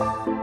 Bye.